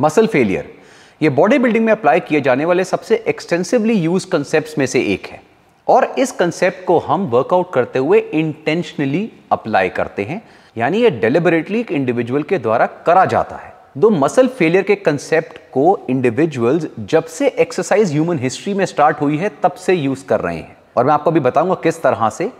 Muscle failure. ये body building में apply किए जाने वाले सबसे एक्सटेंसिवली यूज़ कंसेप्ट में से एक है। और इस कंसेप्ट को हम वर्कआउट करते हुए इंटेंशनली अप्लाई करते हैं। यानी ये डेलिबरेटली एक इंडिविजुअल के द्वारा करा जाता है। दो मसल फेलियर के कंसेप्ट को इंडिविजुअल्स जब से एक्सरसाइज ह्यूमन हिस्ट्री में स्टार्ट हुई है, तब से यूज़ कर रहे हैं। और मैं आपको अभी बताऊँगा किस तरह से।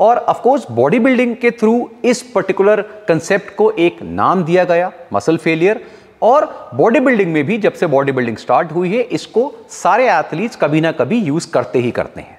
और ऑफ़ कोर्स बॉडी बिल्डिंग के थ्रू इस पर्टिकुलर कंसेप्ट को एक नाम दिया गया, मसल फेलियर। और बॉडी बिल्डिंग में भी जब से बॉडी बिल्डिंग स्टार्ट हुई है, इसको सारे एथलीट्स कभी ना कभी यूज़ करते ही करते हैं।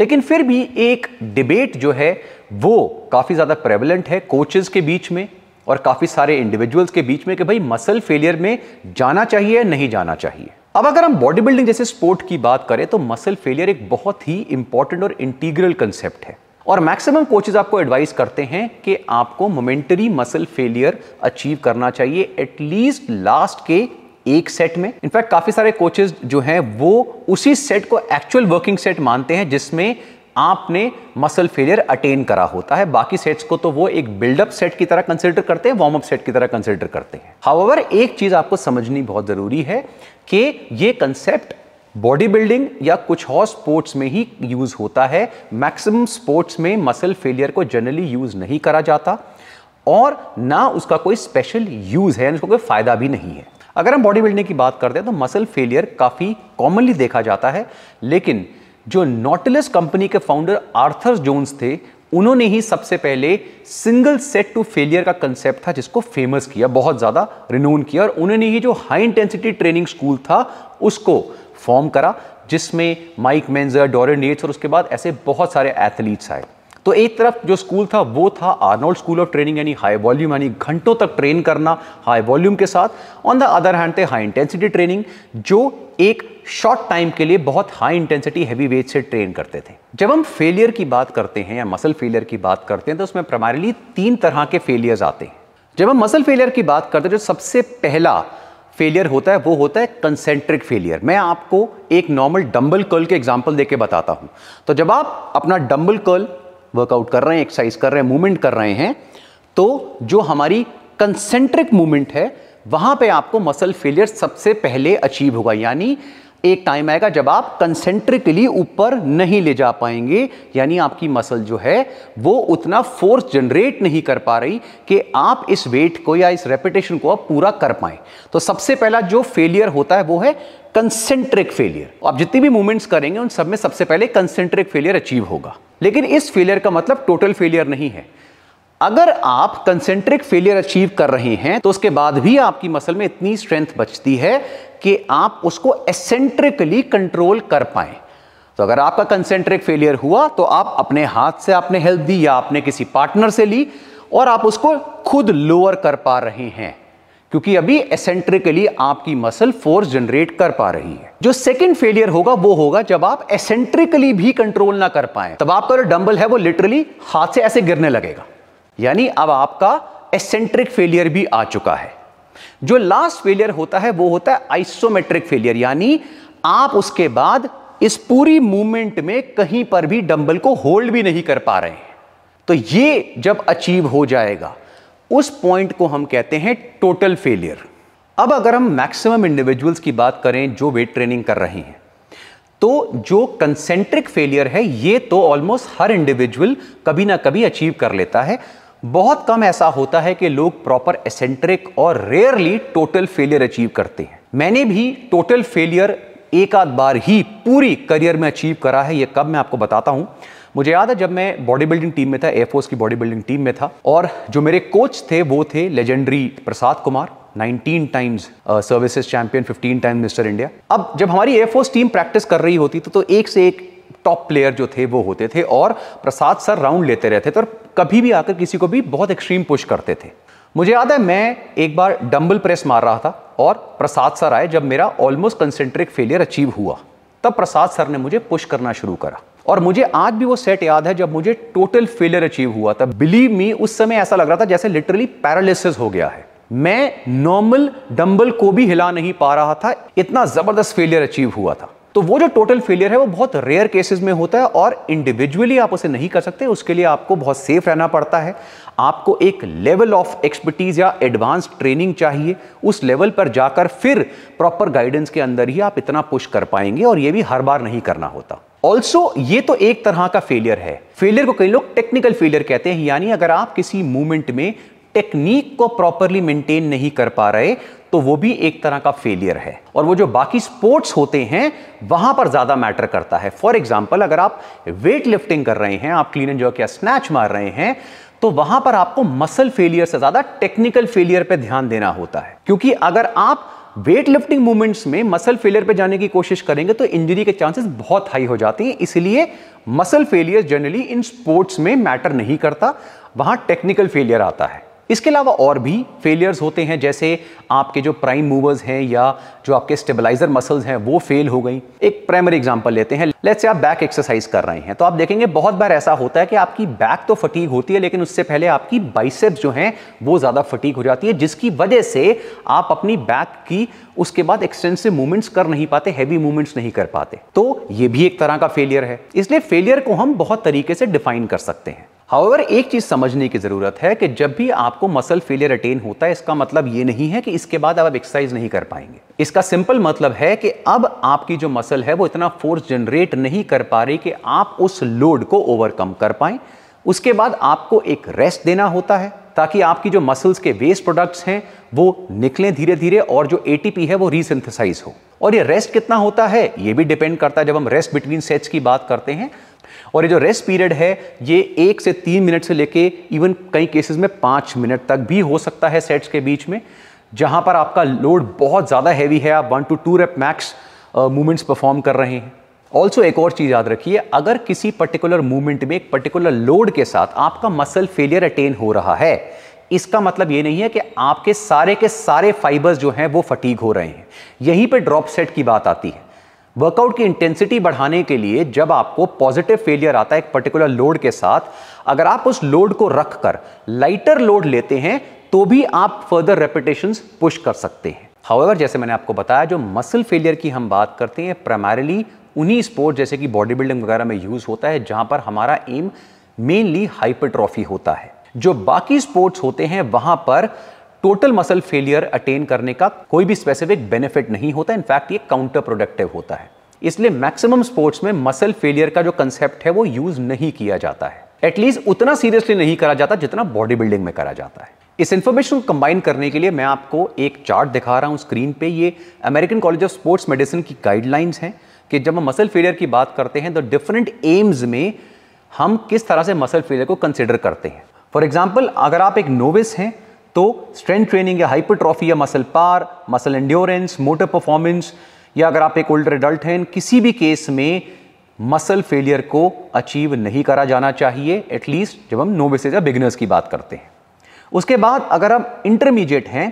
लेकिन फिर भी एक डिबेट जो है, वो काफ़ी ज़्यादा प्रेवलेंट है कोचेस के बीच में और काफ़ी सारे इंडिविजुअल्स के बीच में कि भाई मसल फेलियर में जाना चाहिए या नहीं जाना चाहिए। अब अगर हम बॉडी बिल्डिंग जैसे स्पोर्ट की बात करें तो मसल फेलियर एक बहुत ही इंपॉर्टेंट और इंटीग्रल कंसेप्ट है। और मैक्सिमम कोचेज आपको एडवाइस करते हैं कि आपको मोमेंटरी मसल फेलियर अचीव करना चाहिए एटलीस्ट लास्ट के एक सेट में। इनफैक्ट काफ़ी सारे कोचेज जो हैं, वो उसी सेट को एक्चुअल वर्किंग सेट मानते हैं जिसमें आपने मसल फेलियर अटेन करा होता है। बाकी सेट्स को तो वो एक बिल्डअप सेट की तरह कंसिडर करते हैं वार्म अप सेट की तरह कंसिडर करते हैं। हाउएवर एक चीज़ आपको समझनी बहुत ज़रूरी है कि ये कंसेप्ट बॉडी बिल्डिंग या कुछ और स्पोर्ट्स में ही यूज़ होता है। मैक्सिमम स्पोर्ट्स में मसल फेलियर को जनरली यूज़ नहीं करा जाता और ना उसका कोई स्पेशल यूज़ है उसका कोई फ़ायदा भी नहीं है। अगर हम बॉडी बिल्डिंग की बात करते हैं तो मसल फेलियर काफ़ी कॉमनली देखा जाता है। लेकिन जो नोटिलस कंपनी के फाउंडर आर्थर जोन्स थे, उन्होंने ही सबसे पहले सिंगल सेट टू फेलियर का कंसेप्ट था, जिसको फ़ेमस किया, बहुत ज़्यादा रिनोन किया। और उन्होंने ही जो हाई इंटेंसिटी ट्रेनिंग स्कूल था, उसको फॉर्म करा, जिसमें माइक मेंजर डोरन नेट्स और उसके बाद ऐसे बहुत सारे एथलीट्स आए। तो एक तरफ़ जो स्कूल था, वो था आर्नोल्ड स्कूल ऑफ़ ट्रेनिंग यानी हाई वॉल्यूम यानी घंटों तक ट्रेन करना हाई वॉल्यूम के साथ। ऑन द अदर हैंड थे हाई इंटेंसिटी ट्रेनिंग जो एक शॉर्ट टाइम के लिए बहुत हाई इंटेंसिटी हैवी वेट से ट्रेन करते थे। जब हम फेलियर की बात करते हैं या मसल फेलियर की बात करते हैं तो उसमें प्राइमरली तीन तरह के फेलियर्स आते हैं। जब हम मसल फेलियर की बात करते हैं जो सबसे पहला फेलियर होता है, वो होता है कंसेंट्रिक फेलियर मैं आपको एक नॉर्मल डंबल कर्ल के एग्ज़ाम्पल देके बताता हूँ। तो जब आप अपना डंबल कर्ल वर्कआउट कर रहे हैं एक्सरसाइज कर रहे हैं मूवमेंट कर रहे हैं तो जो हमारी कंसेंट्रिक मूवमेंट है, वहाँ पे आपको मसल फेलियर सबसे पहले अचीव होगा। यानी एक टाइम आएगा जब आप कंसेंट्रिकली ऊपर नहीं ले जा पाएँगे, यानी आपकी मसल जो है, वो उतना फोर्स जनरेट नहीं कर पा रही कि आप इस वेट को या इस रेपिटेशन को आप पूरा कर पाए। तो सबसे पहला जो फेलियर होता है वो है कंसेंट्रिक फेलियर आप जितनी भी मूवमेंट्स करेंगे, उन सब में सबसे पहले कंसेंट्रिक फेलियर अचीव होगा। लेकिन इस फेलियर का मतलब टोटल फेलियर नहीं है। अगर आप कंसेंट्रिक फेलियर अचीव कर रहे हैं तो उसके बाद भी आपकी मसल में इतनी स्ट्रेंथ बचती है कि आप उसको एसेंट्रिकली कंट्रोल कर पाए। तो अगर आपका कंसेंट्रिक फेलियर हुआ तो आप अपने हाथ से आपने हेल्प दी या आपने किसी पार्टनर से ली और आप उसको खुद लोअर कर पा रहे हैं। क्योंकि अभी एसेंट्रिकली आपकी मसल फोर्स जनरेट कर पा रही है। जो सेकंड फेलियर होगा, वो होगा जब आप एसेंट्रिकली भी कंट्रोल ना कर पाए। तब आपका जो डंबल है, वो लिटरली हाथ से ऐसे गिरने लगेगा। यानी अब आपका एसेंट्रिक फेलियर भी आ चुका है। जो लास्ट फेलियर होता है, वो होता है आइसोमेट्रिक फेलियर यानी आप उसके बाद इस पूरी मूवमेंट में कहीं पर भी डंबल को होल्ड भी नहीं कर पा रहे हैं। तो ये जब अचीव हो जाएगा, उस पॉइंट को हम कहते हैं टोटल फेलियर अब अगर हम मैक्सिमम इंडिविजुअल्स की बात करें जो वेट ट्रेनिंग कर रहे हैं तो जो कंसेंट्रिक फेलियर है, ये तो ऑलमोस्ट हर इंडिविजुअल कभी ना कभी अचीव कर लेता है। बहुत कम ऐसा होता है कि लोग प्रॉपर एसेंट्रिक और रेयरली टोटल फेलियर अचीव करते हैं। मैंने भी टोटल फेलियर एक आध बार ही पूरी करियर में अचीव करा है ये कब मैं आपको बताता हूँ। मुझे याद है जब मैं बॉडी बिल्डिंग टीम में था एयरफोर्स की बॉडी बिल्डिंग टीम में था और जो मेरे कोच थे वो थे legendary Prasad Kumar 19 times services champion 15 times mister India अब जब हमारी एयरफोर्स टीम प्रैक्टिस कर रही होती तो, तो एक से एक टॉप प्लेयर जो थे वो होते थे और प्रसाद सर राउंड लेते रहते थे और कभी भी आकर किसी को भी बहुत एक्सट्रीम पुश करते थे। मुझे याद है, मैं एक बार डंबल प्रेस मार रहा था और प्रसाद सर आए जब मेरा ऑलमोस्ट कंसेंट्रिक फेलियर अचीव हुआ। तब प्रसाद सर ने मुझे पुश करना शुरू करा। और मुझे आज भी वो सेट याद है जब मुझे टोटल फेलियर अचीव हुआ था। बिलीव मी उस समय ऐसा लग रहा था जैसे लिटरली पैरालिसिस हो गया है। मैं नॉर्मल डंबल को भी हिला नहीं पा रहा था, इतना ज़बरदस्त फेलियर अचीव हुआ था। तो वो जो टोटल फेलियर है, वो बहुत रेयर केसेस में होता है और इंडिविजुअली आप उसे नहीं कर सकते, उसके लिए आपको बहुत सेफ़ रहना पड़ता है। आपको एक लेवल ऑफ़ एक्सपर्टीज या एडवांस ट्रेनिंग चाहिए, उस लेवल पर जाकर फिर प्रॉपर गाइडेंस के अंदर ही आप इतना पुश कर पाएँगे और ये भी हर बार नहीं करना होता। ऑल्सो ये तो एक तरह का फेलियर है। फेलियर को कई लोग टेक्निकल फेलियर कहते हैं, यानी अगर आप किसी मूवमेंट में टेक्निक को प्रॉपरली मेंटेन नहीं कर पा रहे तो वो भी एक तरह का फेलियर है। और वो जो बाकी स्पोर्ट्स होते हैं, वहाँ पर ज़्यादा मैटर करता है। फॉर एग्ज़ाम्पल अगर आप वेट लिफ्टिंग कर रहे हैं, आप क्लीन एंड जॉक या स्नैच मार रहे हैं तो वहाँ पर आपको मसल फेलियर से ज़्यादा टेक्निकल फेलियर पे ध्यान देना होता है। क्योंकि अगर आप वेट लिफ्टिंग मूवमेंट्स में मसल फेलियर पे जाने की कोशिश करेंगे तो इंजरी के चांसेस बहुत हाई हो जाते हैं। इसलिए मसल फेलियर जनरली इन स्पोर्ट्स में मैटर नहीं करता, वहाँ टेक्निकल फेलियर आता है। इसके अलावा और भी फेलियर्स होते हैं, जैसे आपके जो प्राइम मूवर्स हैं या जो आपके स्टेबलाइजर मसल्स हैं, वो फेल हो गई। एक प्राइमरी एग्जांपल लेते हैं। लेट्स से आप बैक एक्सरसाइज कर रहे हैं। तो आप देखेंगे, बहुत बार ऐसा होता है कि आपकी बैक तो फटीक होती है, लेकिन उससे पहले आपकी बाइसेप्स जो हैं, वो ज़्यादा फटीक हो जाती है, जिसकी वजह से आप अपनी बैक की उसके बाद एक्सटेंसिव मूवमेंट्स कर नहीं पाते हैवी मूवमेंट्स नहीं कर पाते। तो ये भी एक तरह का फेलियर है। इसलिए फेलियर को हम बहुत तरीके से डिफाइन कर सकते हैं। हाउएवर एक चीज़ समझने की ज़रूरत है कि जब भी आपको मसल फेलियर अटेन होता है, इसका मतलब ये नहीं है कि इसके बाद आप एक्सरसाइज नहीं कर पाएँगे। इसका सिंपल मतलब है कि अब आपकी जो मसल है वो इतना फोर्स जनरेट नहीं कर पा रही कि आप उस लोड को ओवरकम कर पाए। उसके बाद आपको एक रेस्ट देना होता है, ताकि आपकी जो मसल्स के वेस्ट प्रोडक्ट्स हैं, वो निकलें धीरे धीरे और जो एटीपी है वो रीसिंथेसाइज हो। और ये रेस्ट कितना होता है, ये भी डिपेंड करता है जब हम रेस्ट बिटवीन सेट्स की बात करते हैं। और ये जो रेस्ट पीरियड है, ये एक से तीन मिनट से लेके इवन कई केसेस में पाँच मिनट तक भी हो सकता है सेट्स के बीच में, जहाँ पर आपका लोड बहुत ज़्यादा हैवी है, आप one to two rep max movements perform कर रहे हैं। ऑल्सो एक और चीज़ याद रखिए, अगर किसी पर्टिकुलर मूवमेंट में एक पर्टिकुलर लोड के साथ आपका मसल फेलियर अटेन हो रहा है, इसका मतलब ये नहीं है कि आपके सारे के सारे फाइबर्स जो हैं वो फटीक हो रहे हैं। यहीं पे ड्रॉप सेट की बात आती है। वर्कआउट की इंटेंसिटी बढ़ाने के लिए जब आपको पॉजिटिव फेलियर आता है एक पर्टिकुलर लोड के साथ, अगर आप उस लोड को रखकर लाइटर लोड लेते हैं तो भी आप फर्दर रेपिटेशन पुश कर सकते हैं। हाउएवर जैसे मैंने आपको बताया, जो मसल फेलियर की हम बात करते हैं प्राइमरीली उन्हीं स्पोर्ट जैसे कि बॉडी बिल्डिंग वगैरह में यूज़ होता है, जहाँ पर हमारा एम मेनली हाइपरट्रॉफी होता है। जो बाकी स्पोर्ट्स होते हैं, वहाँ पर टोटल मसल फेलियर अटेन करने का कोई भी स्पेसिफिक बेनिफिट नहीं होता इनफैक्ट ये काउंटर प्रोडक्टिव होता है। इसलिए मैक्सिमम स्पोर्ट्स में मसल फेलियर का जो कंसेप्ट है, वो यूज़ नहीं किया जाता है। एटलीस्ट उतना सीरियसली नहीं करा जाता जितना बॉडी बिल्डिंग में करा जाता है। इस इंफॉर्मेशन को कंबाइन करने के लिए मैं आपको एक चार्ट दिखा रहा हूँ स्क्रीन पे। ये American college of sports medicine की गाइडलाइंस हैं कि जब हम मसल फेलियर की बात करते हैं तो डिफरेंट एम्स में हम किस तरह से मसल फेलियर को कंसिडर करते हैं। फॉर एग्ज़ाम्पल अगर आप एक नोविस हैं तो स्ट्रेंथ ट्रेनिंग या हाइपरट्रॉफी या muscle power muscle endurance motor performance या अगर आप एक ओल्डर एडल्ट हैं, किसी भी केस में मसल फेलियर को अचीव नहीं करा जाना चाहिए एटलीस्ट जब हम नोविसेज या बिगनर्स की बात करते हैं। उसके बाद अगर आप इंटरमीडिएट हैं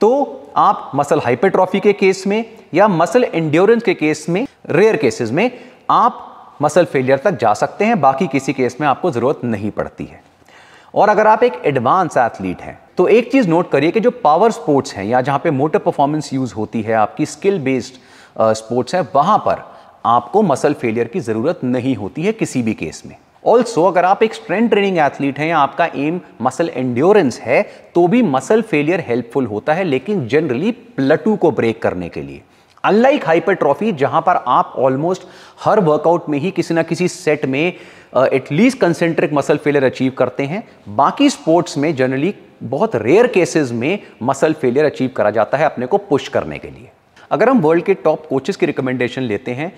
तो आप मसल हाइपरट्रॉफी के केस में या मसल एंड्योरेंस के केस में रेयर केसेस में आप मसल फेलियर तक जा सकते हैं, बाकी किसी केस में आपको ज़रूरत नहीं पड़ती है। और अगर आप एक एडवांस एथलीट हैं तो एक चीज़ नोट करिए कि जो पावर स्पोर्ट्स हैं या जहाँ पे मोटर परफॉर्मेंस यूज़ होती है, आपकी स्किल बेस्ड स्पोर्ट्स है, वहाँ पर आपको मसल फेलियर की ज़रूरत नहीं होती है किसी भी केस में। ऑल्सो अगर आप एक स्ट्रेंथ ट्रेनिंग एथलीट हैं या आपका एम मसल एंड्योरेंस है तो भी मसल फेलियर हेल्पफुल होता है, लेकिन जनरली प्लटू को ब्रेक करने के लिए। अनलाइक हाइपरट्रॉफी जहाँ पर आप ऑलमोस्ट हर वर्कआउट में ही किसी ना किसी सेट में at least concentric muscle failure achieve करते हैं। बाकी स्पोर्ट्स में जनरली बहुत रेयर केसेस में मसल फेलियर अचीव करा जाता है अपने को पुश करने के लिए। अगर हम वर्ल्ड के टॉप कोचेस की रिकमेंडेशन लेते हैं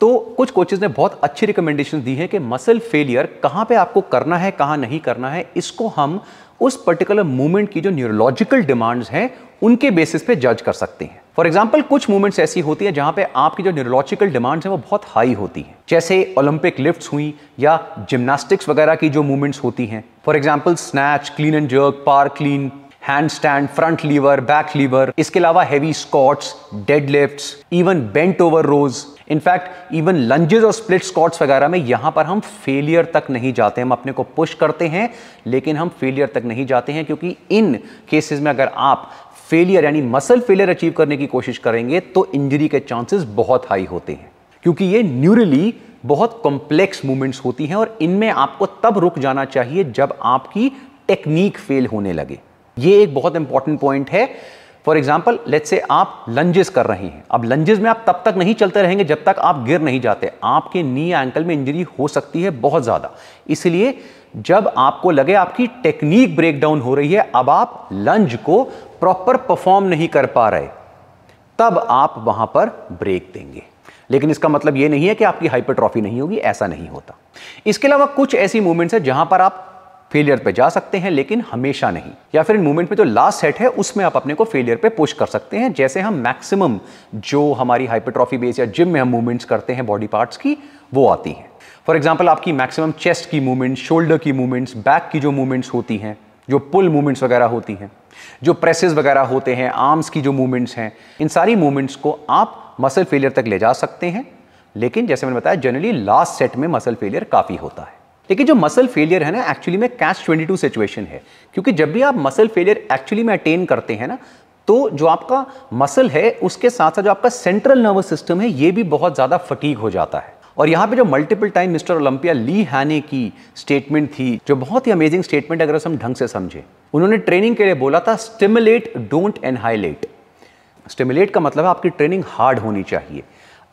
तो कुछ कोचेस ने बहुत अच्छी रिकमेंडेशन दी है कि मसल फेलियर कहाँ पे आपको करना है, कहाँ नहीं करना है, इसको हम उस पर्टिकुलर मूवमेंट की जो न्यूरोलॉजिकल डिमांड्स हैं, उनके बेसिस पे जज कर सकते हैं। फॉर एग्ज़ाम्पल कुछ मूवमेंट्स ऐसी होती है जहाँ पे आपकी जो न्यूरोलॉजिकल डिमांड्स हैं वो बहुत हाई होती हैं। जैसे ओलंपिक लिफ्ट्स हुई या जिम्नास्टिक्स वगैरह की जो मूवमेंट्स होती हैं। For example snatch clean and jerk power clean hand stand front lever back lever इसके अलावा heavy squats dead lifts even bent over rows in fact even lunges और स्प्लिट स्कॉट्स वगैरह में यहाँ पर हम फेलियर तक नहीं जाते हम अपने को पुश करते हैं, लेकिन हम फेलियर तक नहीं जाते हैं, क्योंकि इन केसेस में अगर आप फेलियर यानी मसल फेलियर अचीव करने की कोशिश करेंगे तो इंजरी के चांसेस बहुत हाई होते हैं। क्योंकि ये न्यूरली बहुत कॉम्प्लेक्स मूवमेंट्स होती हैं और इनमें आपको तब रुक जाना चाहिए जब आपकी टेक्निक फेल होने लगे। ये एक बहुत इंपॉर्टेंट पॉइंट है। फॉर एग्ज़ाम्पल लेट से आप लंजेस कर रहे हैं। अब लंजेस में आप तब तक नहीं चलते रहेंगे जब तक आप गिर नहीं जाते। आपके नी एंकल में इंजरी हो सकती है बहुत ज़्यादा। इसलिए जब आपको लगे आपकी टेक्निक ब्रेक डाउन हो रही है, अब आप लंज को प्रॉपर परफॉर्म नहीं कर पा रहे, तब आप वहाँ पर ब्रेक देंगे। लेकिन इसका मतलब यह नहीं है कि आपकी हाइपरट्रॉफी नहीं होगी, ऐसा नहीं होता। इसके अलावा कुछ ऐसी मूवमेंट्स है जहाँ पर आप फेलियर पे जा सकते हैं, लेकिन हमेशा नहीं। या फिर इन मूवमेंट में जो लास्ट सेट है, उसमें आप अपने को फेलियर पे पुश कर सकते हैं। जैसे हम मैक्सिमम जो हमारी हाइपरट्रॉफी बेस या जिम में हम मूवमेंट्स करते हैं बॉडी पार्ट्स की, वो आती हैं। फॉर एग्ज़ाम्पल आपकी मैक्सिमम चेस्ट की मूवमेंट शोल्डर की मूवमेंट्स बैक की जो मूवमेंट्स होती हैं, जो पुल मूवमेंट्स वगैरह होती हैं, जो प्रेसेस वगैरह होते हैं आर्म्स की जो मूवमेंट्स हैं, इन सारी मूवमेंट्स को आप मसल फेलियर तक ले जा सकते हैं। लेकिन जैसे मैंने बताया जनरली लास्ट सेट में मसल फेलियर काफ़ी होता है। लेकिन जो मसल फेलियर है ना एक्चुअली में कैश 22 सिचुएशन है। क्योंकि जब भी आप मसल फेलियर एक्चुअली में अटेन करते हैं ना तो जो आपका मसल है, उसके साथ साथ जो आपका सेंट्रल नर्वस सिस्टम है, ये भी बहुत ज़्यादा फटीक हो जाता है। और यहाँ पे जो multiple time mister Olympia Lee Haney की स्टेटमेंट थी, जो बहुत ही अमेजिंग स्टेटमेंट अगर हम ढंग से समझे। उन्होंने ट्रेनिंग के लिए बोला था स्टिमुलेट डोंट एनहाइलेट स्टिमुलेट का मतलब है आपकी ट्रेनिंग हार्ड होनी चाहिए।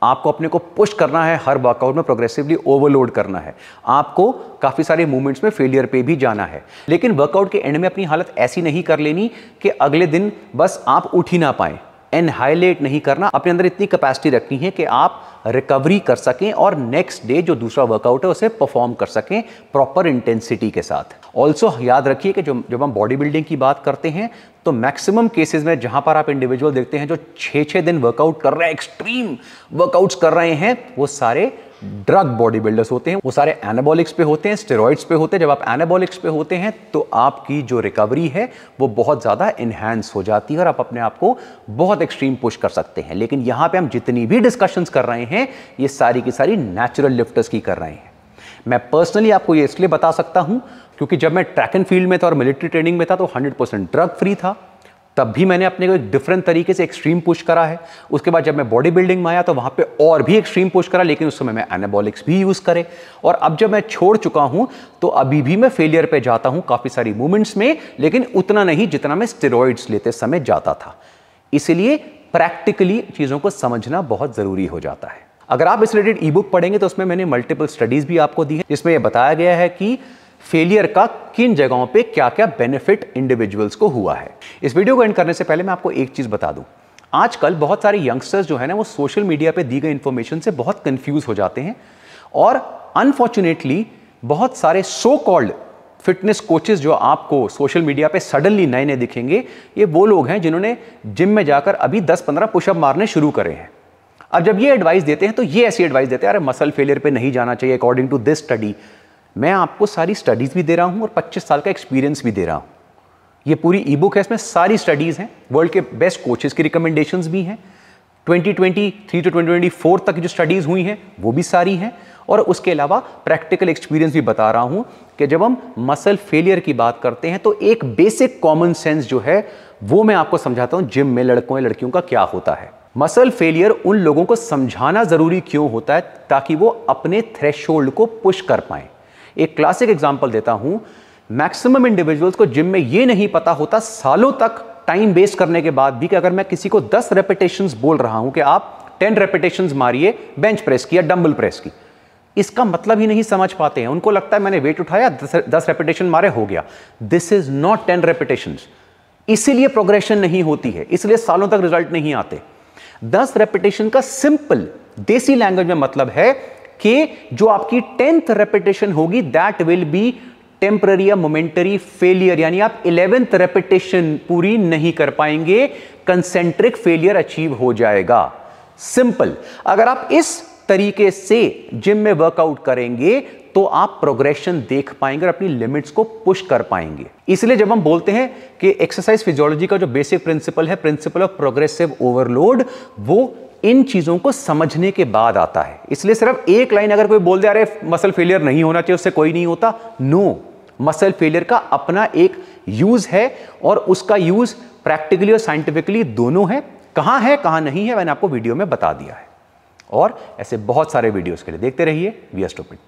आपको अपने को पुश करना है, हर वर्कआउट में प्रोग्रेसिवली ओवरलोड करना है। आपको काफ़ी सारे मूवमेंट्स में फेलियर पे भी जाना है। लेकिन वर्कआउट के एंड में अपनी हालत ऐसी नहीं कर लेनी कि अगले दिन बस आप उठ ही ना पाए। एनहाइलेट नहीं करना, अपने अंदर इतनी कैपेसिटी रखनी है कि आप रिकवरी कर सकें और नेक्स्ट डे जो दूसरा वर्कआउट है, उसे परफॉर्म कर सकें प्रॉपर इंटेंसिटी के साथ। ऑल्सो याद रखिए कि जो, जब हम बॉडी बिल्डिंग की बात करते हैं तो मैक्सिमम केसेस में जहाँ पर आप इंडिविजुअल देखते हैं, जो छः छः दिन वर्कआउट कर रहे हैं एक्सट्रीम वर्कआउट्स कर रहे हैं, वो सारे ड्रग बॉडी बिल्डर्स होते हैं, वो सारे एनाबॉलिक्स पे होते हैं स्टेरॉइड्स पे होते हैं। जब आप एनाबॉलिक्स पे होते हैं तो आपकी जो रिकवरी है, वो बहुत ज़्यादा इन्हेंस हो जाती है और आप अपने आप को बहुत एक्सट्रीम पुश कर सकते हैं। लेकिन यहाँ पे हम जितनी भी डिस्कशंस कर रहे हैं, ये सारी की सारी नेचुरल लिफ्टर्स की कर रहे हैं। मैं पर्सनली आपको ये इसलिए बता सकता हूँ, क्योंकि जब मैं ट्रैक एंड फ़ील्ड में था और मिलिट्री ट्रेनिंग में था तो 100% ड्रग फ्री था। तब भी मैंने अपने को एक डिफरेंट तरीके से एक्सट्रीम पुश करा है। उसके बाद जब मैं बॉडी बिल्डिंग में आया तो वहाँ पे और भी एक्सट्रीम पुश करा, लेकिन उस समय मैं एनाबॉलिक्स भी यूज़ करे। और अब जब मैं छोड़ चुका हूँ तो अभी भी मैं फेलियर पे जाता हूँ, काफ़ी सारी मूवमेंट्स में, लेकिन उतना नहीं जितना मैं स्टेरॉइड्स लेते समय जाता था। इसलिए प्रैक्टिकली चीज़ों को समझना बहुत ज़रूरी हो जाता है। अगर आप इस रिलेटेड ई बुक पढ़ेंगे तो उसमें मैंने मल्टीपल स्टडीज़ भी आपको दी है, जिसमें यह बताया गया है कि फेलियर का किन जगहों पे क्या क्या बेनिफिट इंडिविजुअल्स को हुआ है? इस वीडियो को एंड करने से पहले मैं आपको एक चीज़ बता दूँ। आजकल बहुत सारे यंगस्टर्स जो है ना, वो सोशल मीडिया पे दी गई इंफॉर्मेशन से बहुत कंफ्यूज हो जाते हैं और अनफॉर्चुनेटली बहुत सारे सो कॉल्ड फिटनेस कोचेस जो आपको सोशल मीडिया पे सडनली नए नए दिखेंगे, ये वो लोग हैं जिन्होंने जिम में जाकर अभी 10-15 पुशअप मारने शुरू करे हैं। अब जब ये एडवाइस देते हैं तो ये ऐसी एडवाइस देते हैं, अरे मसल फेलियर पे नहीं जाना चाहिए अकॉर्डिंग टू दिस स्टडी मैं आपको सारी स्टडीज़ भी दे रहा हूँ और 25 साल का एक्सपीरियंस भी दे रहा हूँ। ये पूरी ई बुक है, इसमें सारी स्टडीज़ हैं। वर्ल्ड के बेस्ट कोचेस की रिकमेंडेशंस भी हैं। 2023 टू 2024 तक जो स्टडीज़ हुई हैं, वो भी सारी हैं। और उसके अलावा प्रैक्टिकल एक्सपीरियंस भी बता रहा हूँ कि जब हम मसल फेलियर की बात करते हैं तो एक बेसिक कॉमन सेंस जो है, वो मैं आपको समझाता हूँ जिम में लड़कों या लड़कियों का क्या होता है। मसल फेलियर उन लोगों को समझाना ज़रूरी क्यों होता है, ताकि वो अपने थ्रेशोल्ड को पुश कर पाएँ। एक क्लासिक एग्ज़ाम्पल देता हूँ। मैक्सिमम इंडिविजुअल्स को जिम में यह नहीं पता होता, सालों तक टाइम वेस्ट करने के बाद भी कि अगर मैं किसी को 10 रेपिटेशंस बोल रहा हूँ कि आप 10 रेपिटेशंस मारिए बेंच प्रेस की या डंबल प्रेस की, इसका मतलब ही नहीं समझ पाते हैं। उनको लगता है मैंने वेट उठाया, दस रेपिटेशन मारे, हो गया। This is not ten repetition इसीलिए प्रोग्रेशन नहीं होती है, इसलिए सालों तक रिज़ल्ट नहीं आते। दस रेपिटेशन का सिंपल देसी लैंग्वेज में मतलब है कि जो आपकी टेंथ रेपिटेशन होगी दैट विल बी टेम्पररी या मोमेंटरी फेलियर यानी आप इलेवेंथ रेपिटेशन पूरी नहीं कर पाएँगे कंसेंट्रिक फेलियर अचीव हो जाएगा। सिंपल अगर आप इस तरीके से जिम में वर्कआउट करेंगे तो आप प्रोग्रेशन देख पाएँगे और अपनी लिमिट्स को पुश कर पाएँगे। इसलिए जब हम बोलते हैं कि एक्सरसाइज फिजियोलॉजी का जो बेसिक प्रिंसिपल है प्रिंसिपल ऑफ़ प्रोग्रेसिव ओवरलोड वो इन चीज़ों को समझने के बाद आता है। इसलिए सिर्फ़ एक लाइन अगर कोई बोल दे, अरे मसल फेलियर नहीं होना चाहिए, उससे कोई नहीं होता। नो मसल फेलियर का अपना एक यूज़ है और उसका यूज़ प्रैक्टिकली और साइंटिफिकली दोनों है। कहाँ है, कहाँ नहीं है, मैंने आपको वीडियो में बता दिया है। और ऐसे बहुत सारे वीडियोस के लिए देखते रहिए वी स्टूपिड